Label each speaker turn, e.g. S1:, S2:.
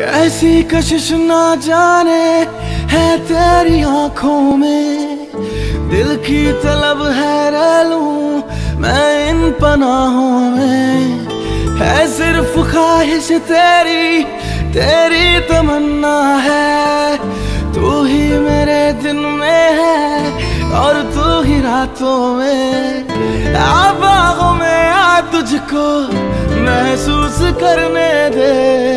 S1: कैसी कशिश ना जाने है तेरी आँखों में। दिल की तलब है रलू मैं इन पनाहों में। है सिर्फ़ ख्वाहिश तेरी तेरी तमन्ना है। तू ही मेरे दिन में है और तू ही रातों में। आबागों में आ तुझको महसूस करने दे।